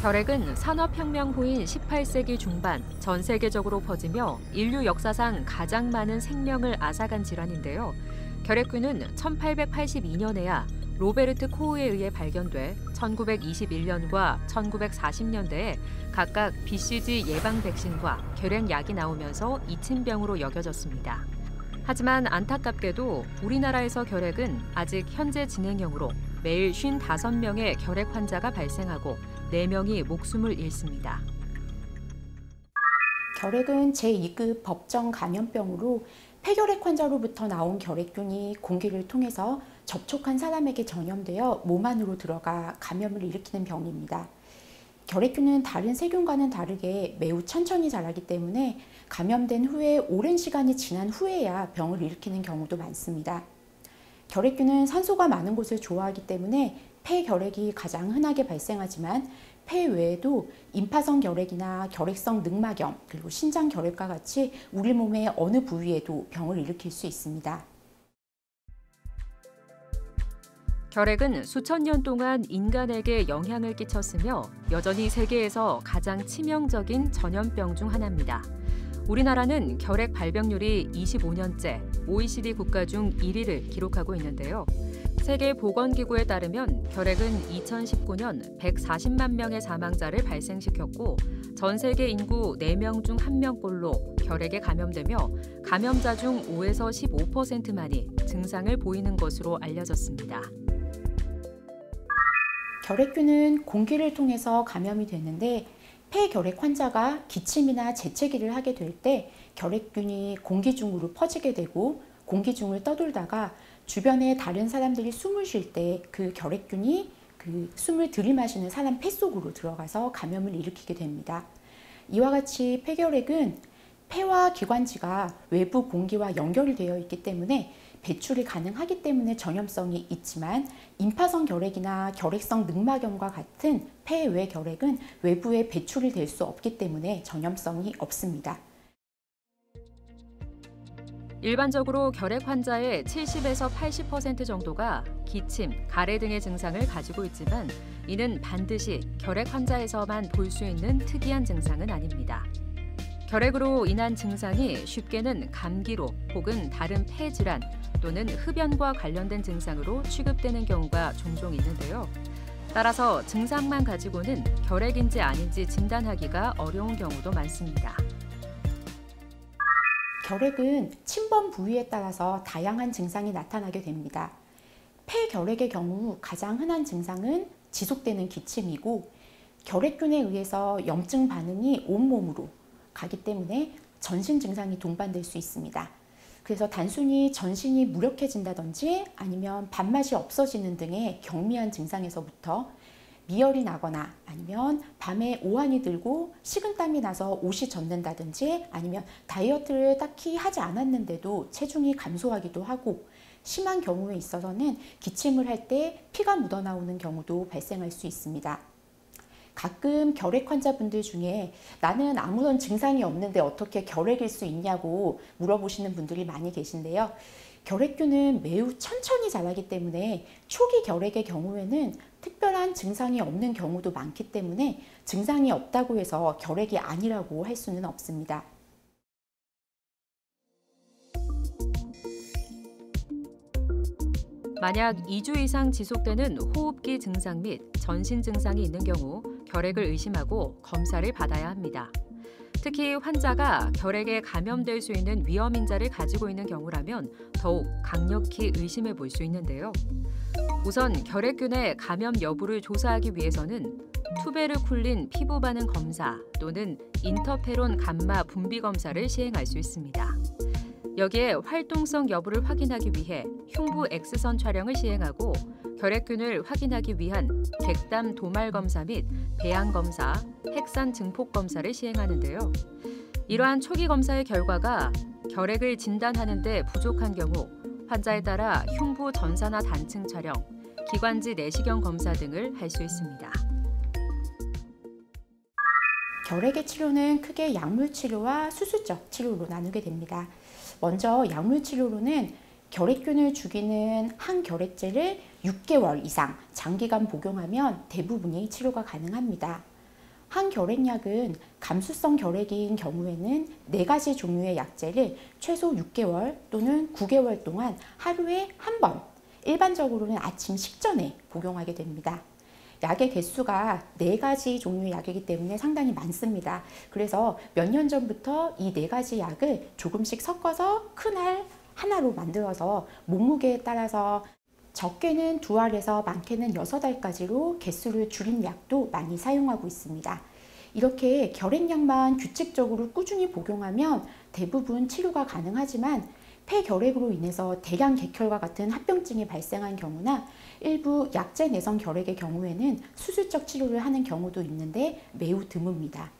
결핵은 산업혁명 후인 18세기 중반 전 세계적으로 퍼지며 인류 역사상 가장 많은 생명을 앗아간 질환인데요. 결핵균은 1882년에야 로베르트 코우에 의해 발견돼 1921년과 1940년대에 각각 BCG 예방 백신과 결핵약이 나오면서 이친병으로 여겨졌습니다. 하지만 안타깝게도 우리나라에서 결핵은 아직 현재 진행형으로 매일 55명의 결핵 환자가 발생하고 4명이 목숨을 잃습니다. 결핵은 제2급 법정 감염병으로 폐결핵 환자로부터 나온 결핵균이 공기를 통해서 접촉한 사람에게 전염되어 몸 안으로 들어가 감염을 일으키는 병입니다. 결핵균은 다른 세균과는 다르게 매우 천천히 자라기 때문에 감염된 후에 오랜 시간이 지난 후에야 병을 일으키는 경우도 많습니다. 결핵균은 산소가 많은 곳을 좋아하기 때문에 폐결핵이 가장 흔하게 발생하지만 폐 외에도 임파성 결핵이나 결핵성 늑막염 그리고 신장 결핵과 같이 우리 몸의 어느 부위에도 병을 일으킬 수 있습니다. 결핵은 수천 년 동안 인간에게 영향을 끼쳤으며 여전히 세계에서 가장 치명적인 전염병 중 하나입니다. 우리나라는 결핵 발병률이 25년째 OECD 국가 중 1위를 기록하고 있는데요. 세계보건기구에 따르면 결핵은 2019년 140만 명의 사망자를 발생시켰고 전 세계 인구 4명 중 1명꼴로 결핵에 감염되며 감염자 중 5에서 15%만이 증상을 보이는 것으로 알려졌습니다. 결핵균은 공기를 통해서 감염이 되는데 폐결핵 환자가 기침이나 재채기를 하게 될 때 결핵균이 공기 중으로 퍼지게 되고 공기 중을 떠돌다가 주변에 다른 사람들이 숨을 쉴 때 그 결핵균이 그 숨을 들이마시는 사람 폐 속으로 들어가서 감염을 일으키게 됩니다. 이와 같이 폐결핵은 폐와 기관지가 외부 공기와 연결이 되어 있기 때문에 배출이 가능하기 때문에 전염성이 있지만 임파성 결핵이나 결핵성 늑막염과 같은 폐외 결핵은 외부에 배출이 될 수 없기 때문에 전염성이 없습니다. 일반적으로 결핵 환자의 70에서 80% 정도가 기침, 가래 등의 증상을 가지고 있지만 이는 반드시 결핵 환자에서만 볼 수 있는 특이한 증상은 아닙니다. 결핵으로 인한 증상이 쉽게는 감기로 혹은 다른 폐 질환 또는 흡연과 관련된 증상으로 취급되는 경우가 종종 있는데요. 따라서 증상만 가지고는 결핵인지 아닌지 진단하기가 어려운 경우도 많습니다. 결핵은 침범 부위에 따라서 다양한 증상이 나타나게 됩니다. 폐결핵의 경우 가장 흔한 증상은 지속되는 기침이고 결핵균에 의해서 염증 반응이 온몸으로 가기 때문에 전신 증상이 동반될 수 있습니다. 그래서 단순히 전신이 무력해진다든지 아니면 밥맛이 없어지는 등의 경미한 증상에서부터 미열이 나거나 아니면 밤에 오한이 들고 식은땀이 나서 옷이 젖는다든지 아니면 다이어트를 딱히 하지 않았는데도 체중이 감소하기도 하고 심한 경우에 있어서는 기침을 할 때 피가 묻어나오는 경우도 발생할 수 있습니다. 가끔 결핵 환자분들 중에 나는 아무런 증상이 없는데 어떻게 결핵일 수 있냐고 물어보시는 분들이 많이 계신데요. 결핵균은 매우 천천히 자라기 때문에 초기 결핵의 경우에는 특별한 증상이 없는 경우도 많기 때문에 증상이 없다고 해서 결핵이 아니라고 할 수는 없습니다. 만약 2주 이상 지속되는 호흡기 증상 및 전신 증상이 있는 경우 결핵을 의심하고 검사를 받아야 합니다. 특히 환자가 결핵에 감염될 수 있는 위험 인자를 가지고 있는 경우라면 더욱 강력히 의심해 볼 수 있는데요. 우선 결핵균의 감염 여부를 조사하기 위해서는 투베르쿨린 피부 반응 검사 또는 인터페론 감마 분비 검사를 시행할 수 있습니다. 여기에 활동성 여부를 확인하기 위해 흉부 X선 촬영을 시행하고 결핵균을 확인하기 위한 객담 도말 검사 및 배양 검사, 핵산 증폭 검사를 시행하는데요. 이러한 초기 검사의 결과가 결핵을 진단하는 데 부족한 경우 환자에 따라 흉부 전사나 단층 촬영, 기관지 내시경 검사 등을 할 수 있습니다. 결핵의 치료는 크게 약물 치료와 수술적 치료로 나누게 됩니다. 먼저 약물 치료로는 결핵균을 죽이는 항결핵제를 6개월 이상 장기간 복용하면 대부분이 치료가 가능합니다. 항결핵약은 감수성 결핵인 경우에는 네 가지 종류의 약제를 최소 6개월 또는 9개월 동안 하루에 한 번, 일반적으로는 아침 식전에 복용하게 됩니다. 약의 개수가 네 가지 종류의 약이기 때문에 상당히 많습니다. 그래서 몇 년 전부터 이 네 가지 약을 조금씩 섞어서 큰알 하나로 만들어서 몸무게에 따라서 적게는 두 알에서 많게는 여섯 알까지로 개수를 줄인 약도 많이 사용하고 있습니다. 이렇게 결핵약만 규칙적으로 꾸준히 복용하면 대부분 치료가 가능하지만 폐결핵으로 인해서 대량 객혈과 같은 합병증이 발생한 경우나 일부 약제 내성 결핵의 경우에는 수술적 치료를 하는 경우도 있는데 매우 드뭅니다.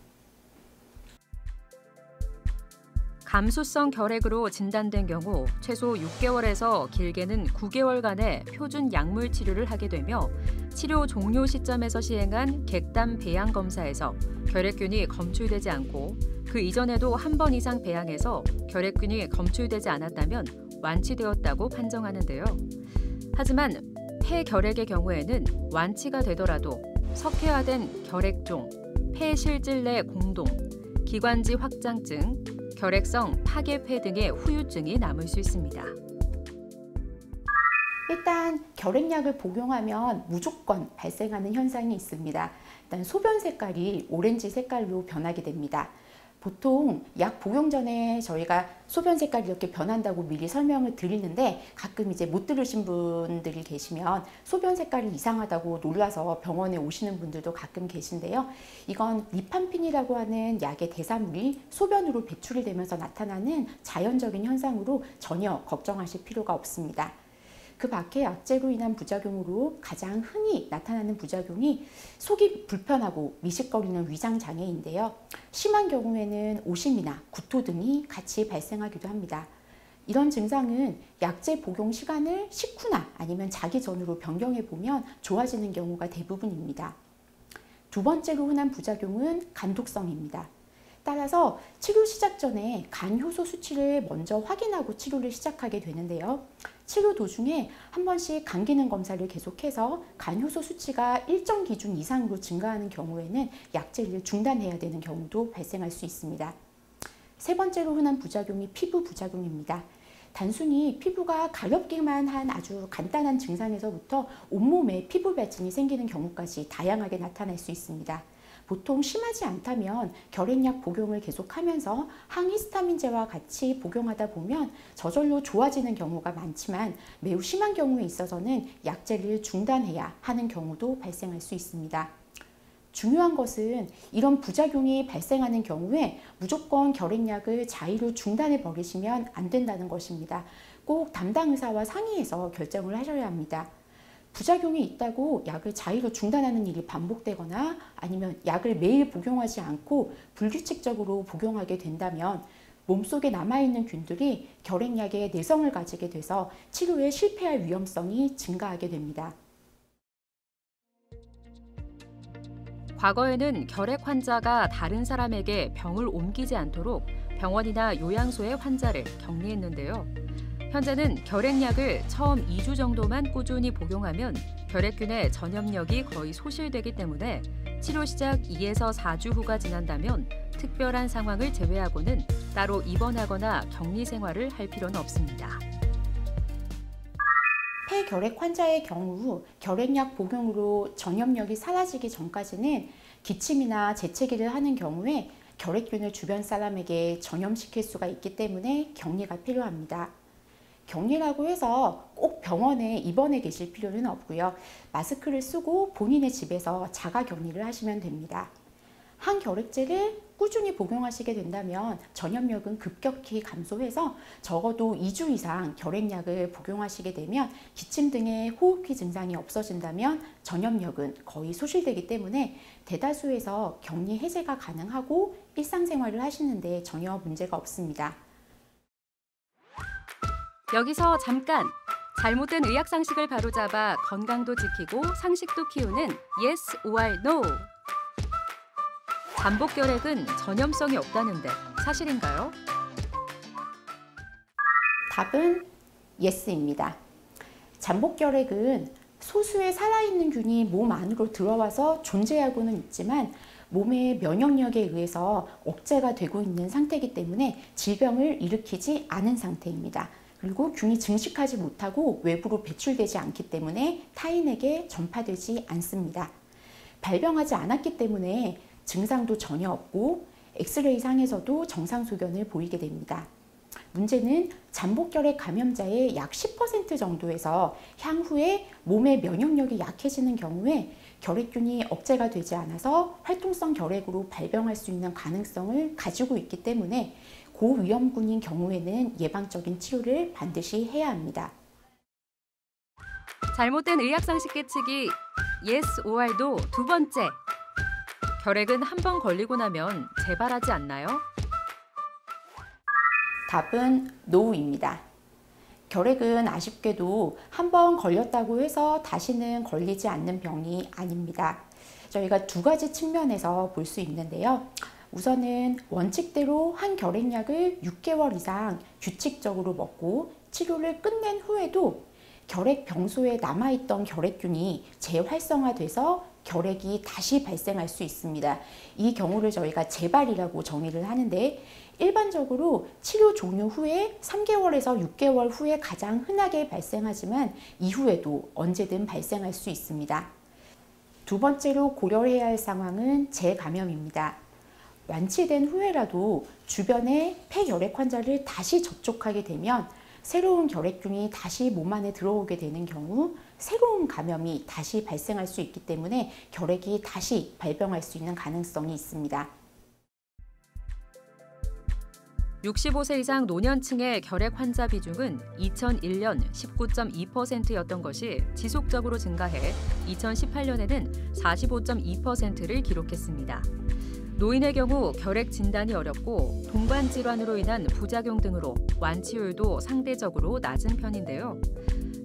감수성 결핵으로 진단된 경우 최소 6개월에서 길게는 9개월간의 표준 약물 치료를 하게 되며 치료 종료 시점에서 시행한 객담 배양 검사에서 결핵균이 검출되지 않고 그 이전에도 한 번 이상 배양해서 결핵균이 검출되지 않았다면 완치되었다고 판정하는데요. 하지만 폐결핵의 경우에는 완치가 되더라도 석회화된 결핵종, 폐실질 내 공동, 기관지 확장증, 결핵성 파괴폐 등의 후유증이 남을 수 있습니다. 일단 결핵약을 복용하면 무조건 발생하는 현상이 있습니다. 일단 소변 색깔이 오렌지 색깔로 변하게 됩니다. 보통 약 복용 전에 저희가 소변 색깔이 이렇게 변한다고 미리 설명을 드리는데 가끔 이제 못 들으신 분들이 계시면 소변 색깔이 이상하다고 놀라서 병원에 오시는 분들도 가끔 계신데요. 이건 리판핀이라고 하는 약의 대사물이 소변으로 배출이 되면서 나타나는 자연적인 현상으로 전혀 걱정하실 필요가 없습니다. 그 밖에 약제로 인한 부작용으로 가장 흔히 나타나는 부작용이 속이 불편하고 미식거리는 위장 장애인데요. 심한 경우에는 오심이나 구토 등이 같이 발생하기도 합니다. 이런 증상은 약제 복용 시간을 식후나 아니면 자기 전으로 변경해 보면 좋아지는 경우가 대부분입니다. 두 번째로 흔한 부작용은 간독성입니다. 따라서 치료 시작 전에 간 효소 수치를 먼저 확인하고 치료를 시작하게 되는데요. 치료 도중에 한 번씩 간 기능 검사를 계속해서 간 효소 수치가 일정 기준 이상으로 증가하는 경우에는 약제를 중단해야 되는 경우도 발생할 수 있습니다. 세 번째로 흔한 부작용이 피부 부작용입니다. 단순히 피부가 가렵기만 한 아주 간단한 증상에서부터 온몸에 피부 발진이 생기는 경우까지 다양하게 나타날 수 있습니다. 보통 심하지 않다면 결핵약 복용을 계속하면서 항히스타민제와 같이 복용하다 보면 저절로 좋아지는 경우가 많지만 매우 심한 경우에 있어서는 약제를 중단해야 하는 경우도 발생할 수 있습니다. 중요한 것은 이런 부작용이 발생하는 경우에 무조건 결핵약을 자의로 중단해 버리시면 안 된다는 것입니다. 꼭 담당 의사와 상의해서 결정을 하셔야 합니다. 부작용이 있다고 약을 자의로 중단하는 일이 반복되거나 아니면 약을 매일 복용하지 않고 불규칙적으로 복용하게 된다면 몸속에 남아있는 균들이 결핵약의 내성을 가지게 돼서 치료에 실패할 위험성이 증가하게 됩니다. 과거에는 결핵 환자가 다른 사람에게 병을 옮기지 않도록 병원이나 요양소에 환자를 격리했는데요. 현재는 결핵약을 처음 2주 정도만 꾸준히 복용하면 결핵균의 전염력이 거의 소실되기 때문에 치료 시작 2에서 4주 후가 지난다면 특별한 상황을 제외하고는 따로 입원하거나 격리 생활을 할 필요는 없습니다. 폐결핵 환자의 경우 결핵약 복용으로 전염력이 사라지기 전까지는 기침이나 재채기를 하는 경우에 결핵균을 주변 사람에게 전염시킬 수가 있기 때문에 격리가 필요합니다. 격리라고 해서 꼭 병원에 입원해 계실 필요는 없고요. 마스크를 쓰고 본인의 집에서 자가 격리를 하시면 됩니다. 항결핵제를 꾸준히 복용하시게 된다면 전염력은 급격히 감소해서 적어도 2주 이상 결핵약을 복용하시게 되면 기침 등의 호흡기 증상이 없어진다면 전염력은 거의 소실되기 때문에 대다수에서 격리 해제가 가능하고 일상생활을 하시는데 전혀 문제가 없습니다. 여기서 잠깐! 잘못된 의학 상식을 바로잡아 건강도 지키고 상식도 키우는 Yes or No. 반복 결핵은 전염성이 없다는데 사실인가요? 답은 예스입니다. 잠복 결핵은 소수의 살아있는 균이 몸 안으로 들어와서 존재하고는 있지만 몸의 면역력에 의해서 억제가 되고 있는 상태이기 때문에 질병을 일으키지 않은 상태입니다. 그리고 균이 증식하지 못하고 외부로 배출되지 않기 때문에 타인에게 전파되지 않습니다. 발병하지 않았기 때문에 증상도 전혀 없고 엑스레이 상에서도 정상 소견을 보이게 됩니다. 문제는 잠복결핵 감염자의 약 10% 정도에서 향후에 몸의 면역력이 약해지는 경우에 결핵균이 억제가 되지 않아서 활동성 결핵으로 발병할 수 있는 가능성을 가지고 있기 때문에 고위험군인 경우에는 예방적인 치료를 반드시 해야 합니다. 잘못된 의학상식 깨치기 yes OR도 두 번째. 결핵은 한 번 걸리고 나면 재발하지 않나요? 답은 NO입니다. 결핵은 아쉽게도 한 번 걸렸다고 해서 다시는 걸리지 않는 병이 아닙니다. 저희가 두 가지 측면에서 볼 수 있는데요. 우선은 원칙대로 한 결핵약을 6개월 이상 규칙적으로 먹고 치료를 끝낸 후에도 결핵 병소에 남아있던 결핵균이 재활성화돼서 결핵이 다시 발생할 수 있습니다. 이 경우를 저희가 재발이라고 정의를 하는데 일반적으로 치료 종료 후에 3개월에서 6개월 후에 가장 흔하게 발생하지만 이후에도 언제든 발생할 수 있습니다. 두 번째로 고려해야 할 상황은 재감염입니다. 완치된 후에라도 주변에 폐결핵 환자를 다시 접촉하게 되면 새로운 결핵균이 다시 몸 안에 들어오게 되는 경우 새로운 감염이 다시 발생할 수 있기 때문에 결핵이 다시 발병할 수 있는 가능성이 있습니다. 65세 이상 노년층의 결핵 환자 비중은 2001년 19.2%였던 것이 지속적으로 증가해 2018년에는 45.2%를 기록했습니다. 노인의 경우 결핵 진단이 어렵고 동반 질환으로 인한 부작용 등으로 완치율도 상대적으로 낮은 편인데요.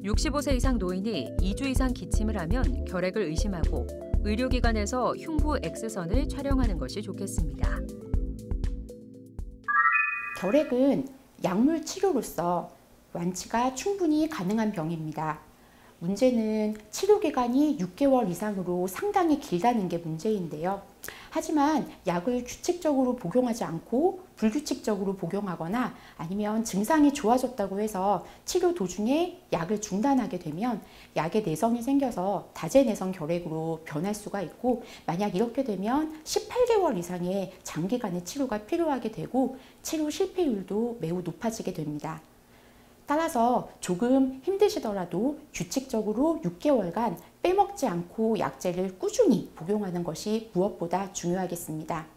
65세 이상 노인이 2주 이상 기침을 하면 결핵을 의심하고 의료기관에서 흉부 X선을 촬영하는 것이 좋겠습니다. 결핵은 약물 치료로서 완치가 충분히 가능한 병입니다. 문제는 치료 기간이 6개월 이상으로 상당히 길다는 게 문제인데요. 하지만 약을 규칙적으로 복용하지 않고 불규칙적으로 복용하거나 아니면 증상이 좋아졌다고 해서 치료 도중에 약을 중단하게 되면 약에 내성이 생겨서 다제내성 결핵으로 변할 수가 있고 만약 이렇게 되면 18개월 이상의 장기간의 치료가 필요하게 되고 치료 실패율도 매우 높아지게 됩니다. 따라서 조금 힘드시더라도 규칙적으로 6개월간 빼먹지 않고 약제를 꾸준히 복용하는 것이 무엇보다 중요하겠습니다.